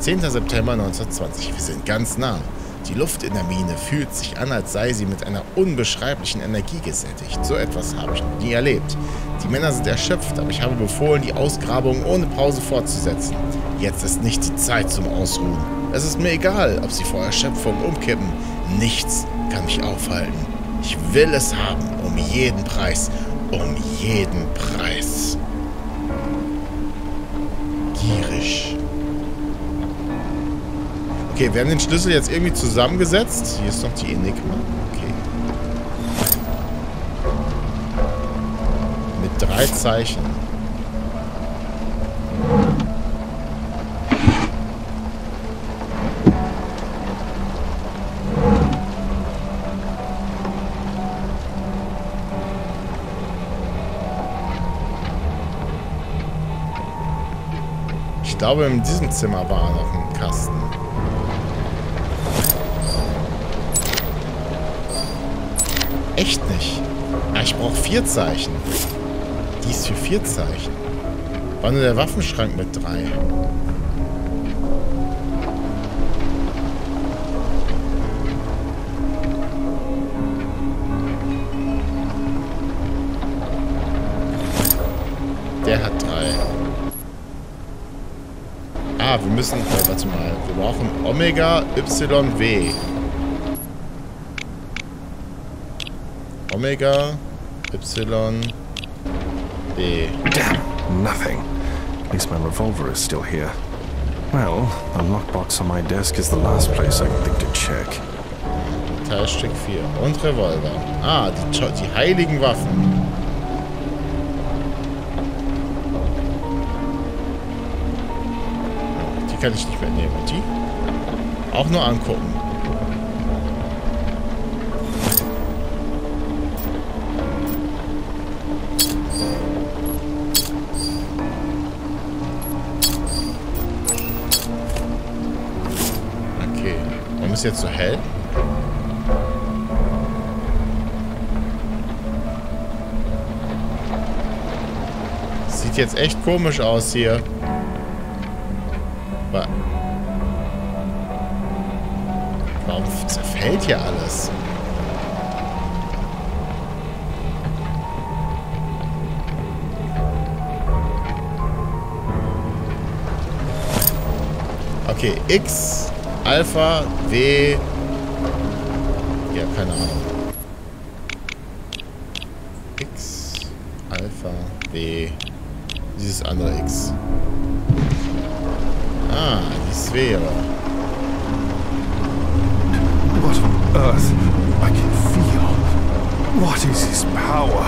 10. September 1920. Wir sind ganz nah. Die Luft in der Mine fühlt sich an, als sei sie mit einer unbeschreiblichen Energie gesättigt. So etwas habe ich noch nie erlebt. Die Männer sind erschöpft, aber ich habe befohlen, die Ausgrabung ohne Pause fortzusetzen. Jetzt ist nicht die Zeit zum Ausruhen. Es ist mir egal, ob sie vor Erschöpfung umkippen. Nichts kann mich aufhalten. Ich will es haben, um jeden Preis. Um jeden Preis. Okay, wir haben den Schlüssel jetzt irgendwie zusammengesetzt. Hier ist noch die Enigma. Okay. Mit drei Zeichen. Ich glaube, in diesem Zimmer war noch ein Kasten. Echt nicht. Ja, ich brauche vier Zeichen. Die ist für vier Zeichen. War nur der Waffenschrank mit drei. Der hat drei. Ah, wir müssen... Warte mal. Wir brauchen Omega YW. Omega Y B. Damn, nothing. At least my revolver is still here. Well, the lockbox on my desk is the last place I can think to check. Teilstück 4. Und Revolver. Ah, die, die heiligen Waffen. Die kann ich nicht mitnehmen. Und die? Auch nur angucken. Ist jetzt so hell? Sieht jetzt echt komisch aus hier. Wa- Warum zerfällt hier alles? Okay, X, Alpha, W. Ja, keine Ahnung. X, Alpha, W. Dieses andere X. Ah, die Sphäre. What on earth? I can feel. What is his power?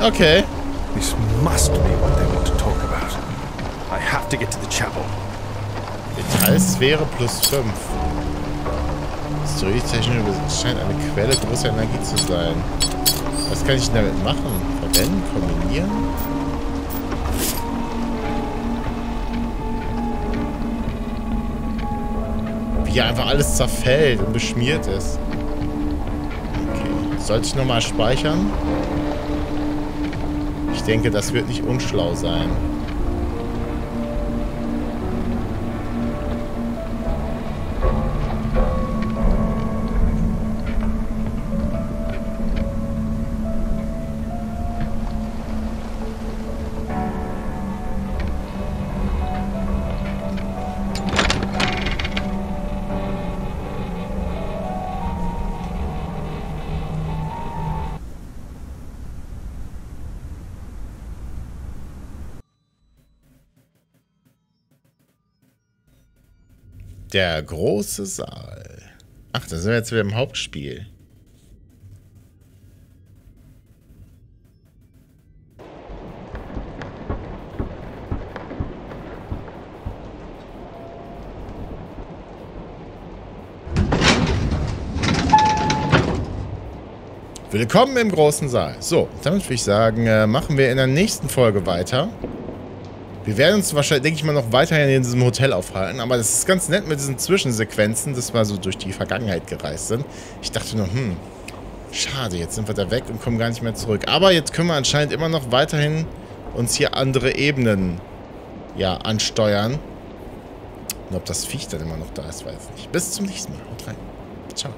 Okay. This must be what they want to talk about. I have to get to the chapel. Metallsphäre plus 5. Storytechnisch scheint eine Quelle großer Energie zu sein. Was kann ich denn damit machen? Verwenden? Kombinieren? Wie hier einfach alles zerfällt und beschmiert ist. Okay. Sollte ich nochmal speichern? Ich denke, das wird nicht unschlau sein. Der große Saal. Ach, da sind wir jetzt wieder im Hauptspiel. Willkommen im großen Saal. So, damit würde ich sagen, äh, machen wir in der nächsten Folge weiter. Wir werden uns wahrscheinlich, denke ich mal, noch weiterhin in diesem Hotel aufhalten. Aber das ist ganz nett mit diesen Zwischensequenzen, dass wir so durch die Vergangenheit gereist sind. Ich dachte nur, hm, schade, jetzt sind wir da weg und kommen gar nicht mehr zurück. Aber jetzt können wir anscheinend immer noch weiterhin uns hier andere Ebenen ja, ansteuern. Und ob das Viech dann immer noch da ist, weiß ich nicht. Bis zum nächsten Mal. Haut rein. Ciao.